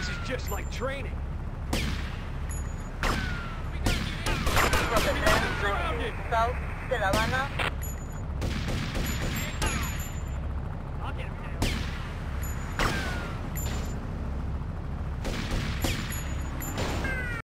This is just like training. South de La Habana,